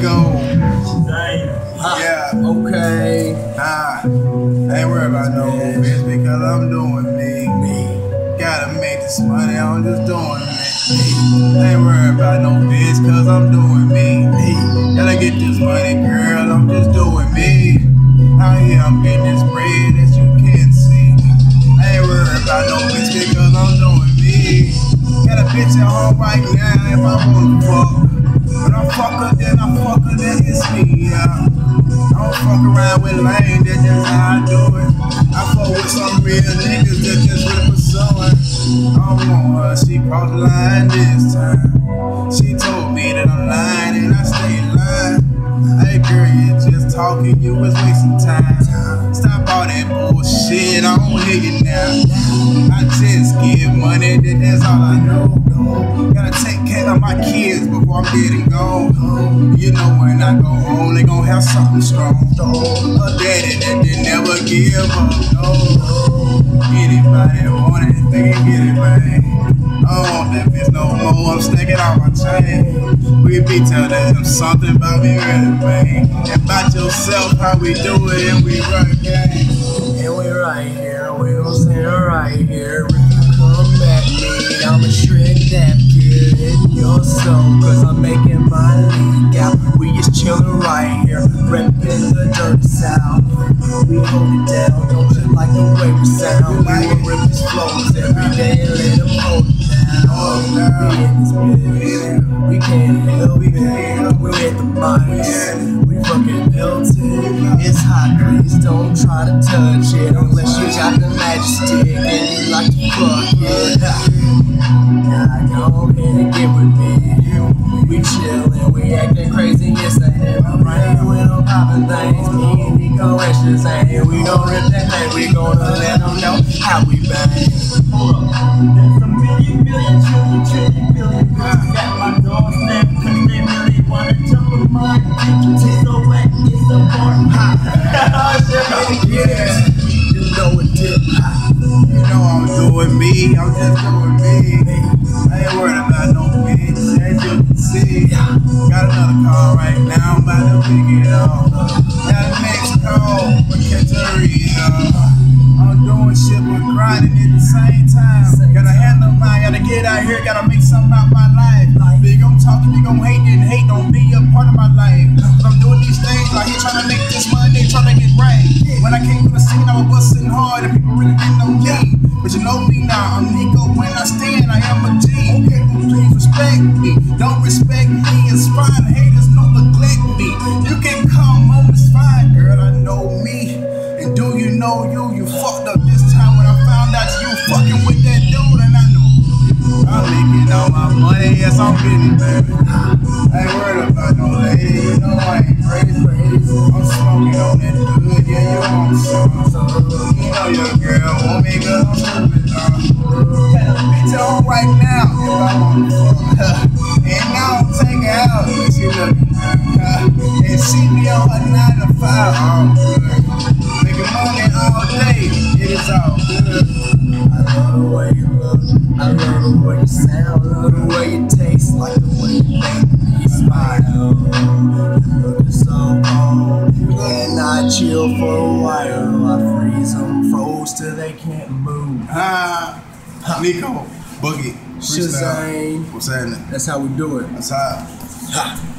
go. Yeah, Okay. nah. I ain't worried about no bitch because I'm doing me. Me. Gotta make this money, I'm just doing me. I ain't worried about no bitch cause I'm doing me. Me. Gotta get this money, girl, I'm just doing me. Out here, I'm getting this bread as you can see. I ain't worried about no bitch because I'm doing me. Got a bitch at home right now if I wanna fuck. But I fuck then I fuck her, me, yeah. I don't fuck around with lame, that's just how I do it. I fuck with some real niggas that just really pursuing. I don't want her, she crossed the line this time. She told me that I'm lying and I stay lying. Hey girl, you just talking, you was wasting time. Stop all that bullshit, I don't hear you now. I just give money, that that's all I know. Gotta take care of my kids before I'm getting gone. You know when I go home, they gon' have something strong. A daddy that they never give up, no. Anybody want it, they can get it, man. Want that bitch no more, I'm sticking out my chain. We be telling them something about me, really, man. And about yourself, how we do it, and we run game. And we right here, we gon' stand right here. If you come at me, I'ma shred that kid in your soul. Cause I'm making my league Chillin' right here, reppin' the dirty south. We hold it down, don't you like the way we sound? We will rip these flows every day and let them hold it down. We in this bitch, we can't help it. We hit the mics, we fucking melted. It's hot, please don't try to touch it unless you got the stick and you like to fuck it. Yeah, go ahead and get with me. We chillin', acting crazy, yes I am. Right here with them poppin' things, me and Nikko extras ain't. We gon' rip that thing, we gonna let them know how we bang. There's a million, million, trillion, trillion, billion bitches at my doorstep Cause they really wanna jump on my dick It's so wet, it's so warm Yeah, you know it did. You know I'm doing me, I'm just doing me. I ain't worried Got another call right now, I'm about to pick it up. Got a next call for Kateria. I'm doing shit but grinding at the same time. Gotta handle mine, gotta get out here, gotta make something out my life. Big on talking, big on hating, hate and hate don't be a part of my life. I'm doing these things like here trying you know me now, I'm Nikko. When I stand, I am a G. Okay, well, please respect me. Don't respect me, it's fine. Haters don't neglect me. You can come on, it's fine, girl. I know me. And do you know you? You fucked up this time when I found out you fucking with that dude, and I know. I'm making all my money, yes, I'm getting baby. I ain't worried about no lady, you know I ain't uh, And she be on her 9 to 5, all good. Making money all day, it is all good. I love the way you look, I love the way you sound, I love the way you taste, like the way you make me smile. You looking so cold, and I chill for a while. I freeze them, froze till they can't move. Ah, Nikko, Boogie. Shazam. What's happening? That's how we do it. That's hot. Ha.